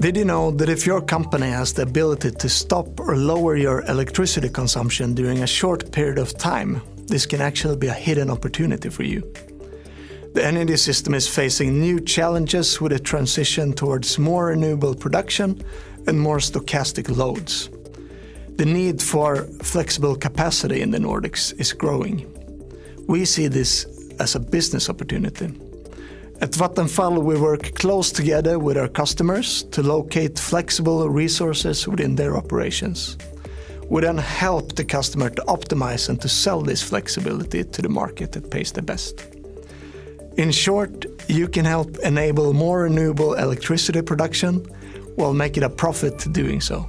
Did you know that if your company has the ability to stop or lower your electricity consumption during a short period of time, this can actually be a hidden opportunity for you. The energy system is facing new challenges with a transition towards more renewable production and more stochastic loads. The need for flexible capacity in the Nordics is growing. We see this as a business opportunity. At Vattenfall, we work close together with our customers to locate flexible resources within their operations. We then help the customer to optimize and to sell this flexibility to the market that pays the best. In short, you can help enable more renewable electricity production while making it a profit doing so.